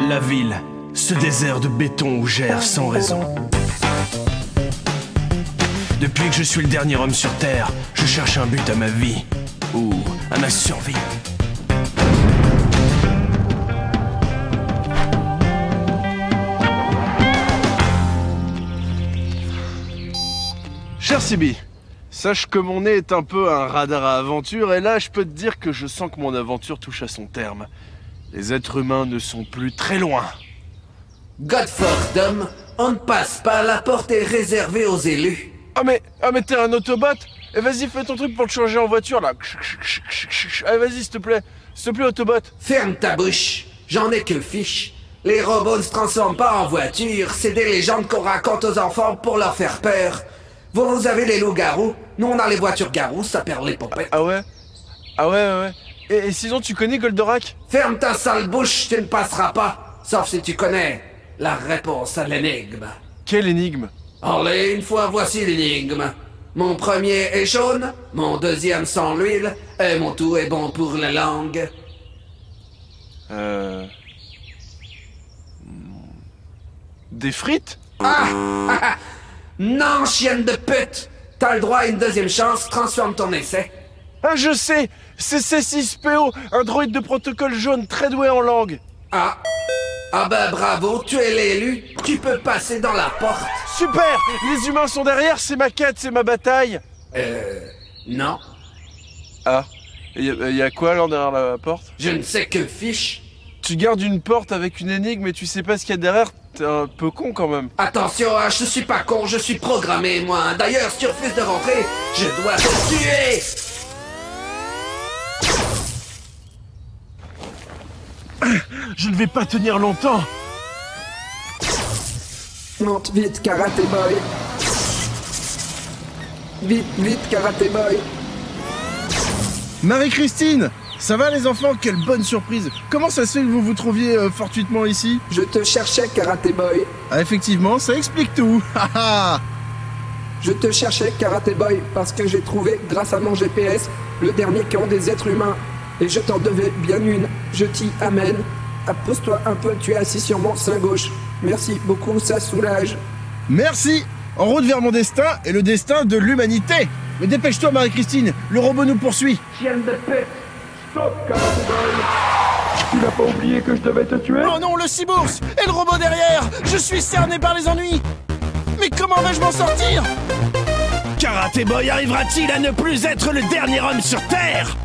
La ville, ce désert de béton où j'erre sans raison. Depuis que je suis le dernier homme sur Terre, je cherche un but à ma vie. Ou à ma survie. Cher Sibi, sache que mon nez est un peu un radar à aventure et là je peux te dire que je sens que mon aventure touche à son terme. Les êtres humains ne sont plus très loin. Godfordom, on ne passe pas, la porte est réservée aux élus. Ah mais, ah mais t'es un Autobot Et vas-y fais ton truc pour te changer en voiture là. Allez vas-y s'il te plaît. S'il te plaît Autobot. Ferme ta bouche, j'en ai que fiche. Les robots ne se transforment pas en voiture, c'est des légendes qu'on raconte aux enfants pour leur faire peur. Vous, vous avez les loups-garous, nous on a les voitures garous, ça perd les popettes. Ah ouais? Ah ouais ouais ouais. Et, et sinon tu connais Goldorak? Ferme ta sale bouche, tu ne passeras pas. Sauf si tu connais la réponse à l'énigme. Quelle énigme? Allez, une fois, voici l'énigme. Mon premier est jaune, mon deuxième sans l'huile, et mon tout est bon pour la langue. Euh... Des frites? Non, chienne de pute T'as le droit à une deuxième chance, transforme ton essai. Ah je sais C'est C6PO, un droïde de protocole jaune très doué en langue. Ah Ah ben bravo, tu es l'élu, tu peux passer dans la porte. Super Les humains sont derrière, c'est ma quête, c'est ma bataille. Euh... Non, Ah, il y, y a quoi là derrière la porte? Je ne sais que fiche. Tu gardes une porte avec une énigme et tu sais pas ce qu'il y a derrière, t'es un peu con quand même. Attention, hein, je suis pas con, je suis programmé, moi. D'ailleurs, si tu refuses de rentrer, je dois te tuer Je ne vais pas tenir longtemps Monte vite, Karaté Boy. Vite, vite, Karaté Boy. Marie-Christine Ça va les enfants? Quelle bonne surprise Comment ça se fait que vous vous trouviez euh, fortuitement ici? Je te cherchais, Karaté Boy. Ah effectivement, ça explique tout Je te cherchais, Karaté Boy, parce que j'ai trouvé, grâce à mon GPS, le dernier camp des êtres humains. Et je t'en devais bien une. Je t'y amène. Appose-toi un peu, tu es assis sur mon sein gauche. Merci beaucoup, ça soulage. Merci. En route vers mon destin et le destin de l'humanité. Mais dépêche-toi Marie-Christine, le robot nous poursuit. Chienne de pute Stop, Tu n'as pas oublié que je devais te tuer? Oh non, le cibourse Et le robot derrière. Je suis cerné par les ennuis. Mais comment vais-je m'en sortir? Karaté Boy arrivera-t-il à ne plus être le dernier homme sur Terre?